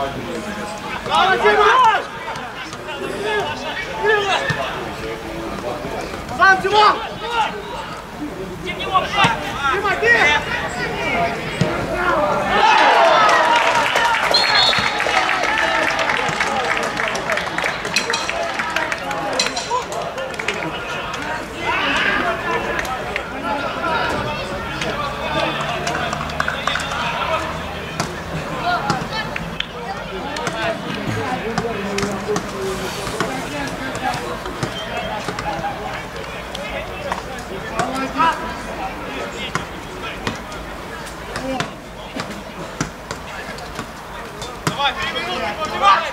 Fala, Timóteo! Давай, три минуты, давай,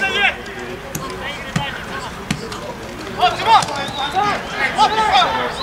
давай. Запускать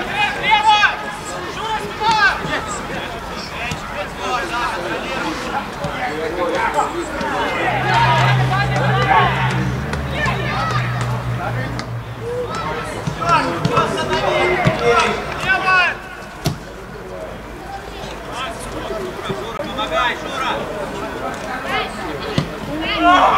Oh!